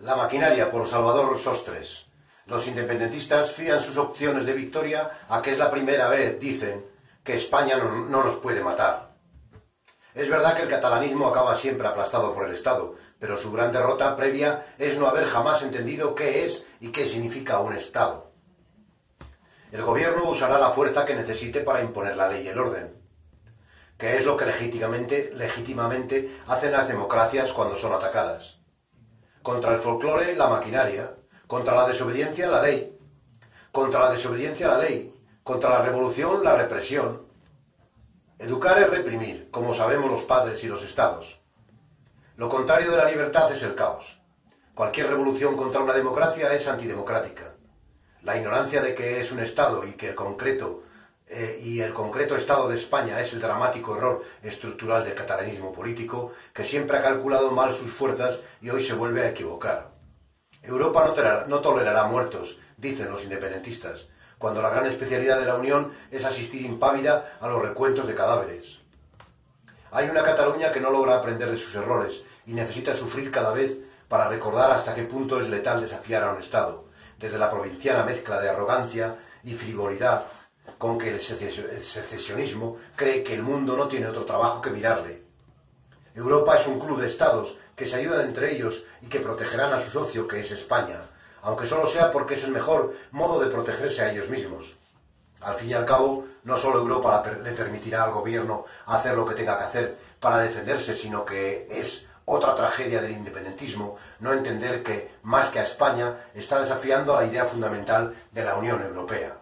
La maquinaria por Salvador Sostres. Los independentistas fían sus opciones de victoria a que es la primera vez, dicen, que España no, no, nos puede matar. Es verdad que el catalanismo acaba siempre aplastado por el Estado, pero su gran derrota previa es no haber jamás entendido qué es y qué significa un Estado. El gobierno usará la fuerza que necesite para imponer la ley y el orden, que es lo que legítimamente, legítimamente hacen las democracias cuando son atacadas. Contra el folclore, la maquinaria. Contra la desobediencia, la ley. Contra la desobediencia, la ley. Contra la revolución, la represión. Educar es reprimir, como sabemos los padres y los estados. Lo contrario de la libertad es el caos. Cualquier revolución contra una democracia es antidemocrática. La ignorancia de que es un Estado y que el concreto eh, y el concreto Estado de España es el dramático error estructural del catalanismo político que siempre ha calculado mal sus fuerzas y hoy se vuelve a equivocar. Europa no, tolerará, no tolerará muertos, dicen los independentistas, cuando la gran especialidad de la Unión es asistir impávida a los recuentos de cadáveres. Hay una Cataluña que no logra aprender de sus errores y necesita sufrir cada vez para recordar hasta qué punto es letal desafiar a un Estado, desde la provinciana mezcla de arrogancia y frivolidad con que el secesionismo cree que el mundo no tiene otro trabajo que mirarle. Europa es un club de estados que se ayudan entre ellos y que protegerán a su socio, que es España, aunque solo sea porque es el mejor modo de protegerse a ellos mismos. Al fin y al cabo, no solo Europa le permitirá al gobierno hacer lo que tenga que hacer para defenderse, sino que es otra tragedia del independentismo no entender que, más que a España, está desafiando la idea fundamental de la Unión Europea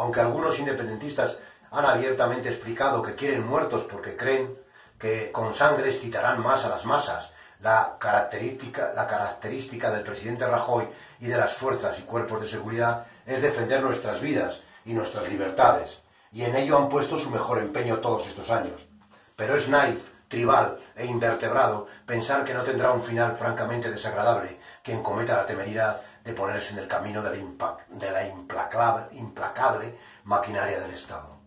aunque algunos independentistas han abiertamente explicado que quieren muertos porque creen que con sangre excitarán más a las masas, la característica, la característica del presidente Rajoy y de las fuerzas y cuerpos de seguridad es defender nuestras vidas y nuestras libertades, y en ello han puesto su mejor empeño todos estos años. Pero es naif, tribal e invertebrado pensar que no tendrá un final francamente desagradable quien cometa la temeridad de ponerse en el camino de la, implacable maquinaria del Estado.